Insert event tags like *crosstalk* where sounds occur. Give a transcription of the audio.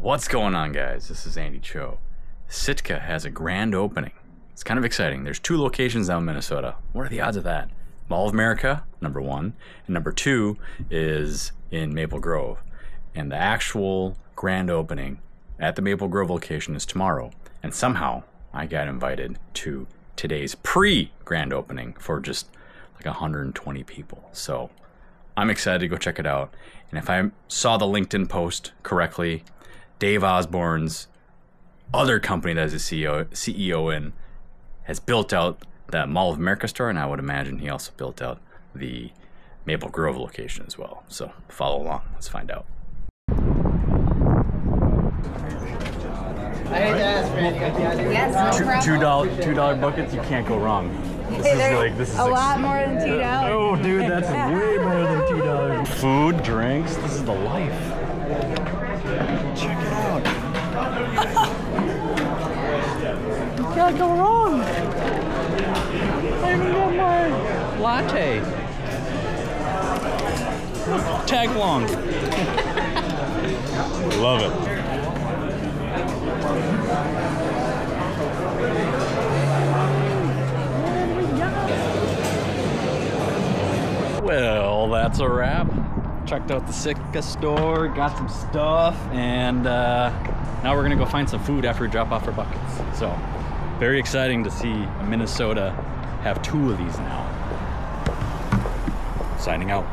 What's going on, guys? This is Andy Choe. Sitka has a grand opening. It's kind of exciting. There's two locations now in Minnesota. What are the odds of that? Mall of America, number one, and number two is in Maple Grove. And the actual grand opening at the Maple Grove location is tomorrow. And somehow I got invited to today's pre grand opening for just like 120 people. So I'm excited to go check it out. And if I saw the LinkedIn post correctly, Dave Osborne's other company that is a CEO, CEO in has built out that Mall of America store, and I would imagine he also built out the Maple Grove location as well. So follow along. Let's find out. i hate to ask Yes, no problem. Two dollar two dollar buckets, you can't go wrong. This is like this is a ex- lot more than two dollars. Oh, dude, that's *laughs* way better than two dollars. Food, drinks, this is the life. You can't go wrong. I even got my latte. Tag along. *laughs* Love it. Well, that's a wrap. Checked out the Sitka store, got some stuff, and uh, now we're gonna go find some food after we drop off our buckets. So, very exciting to see Minnesota have two of these now. Signing out.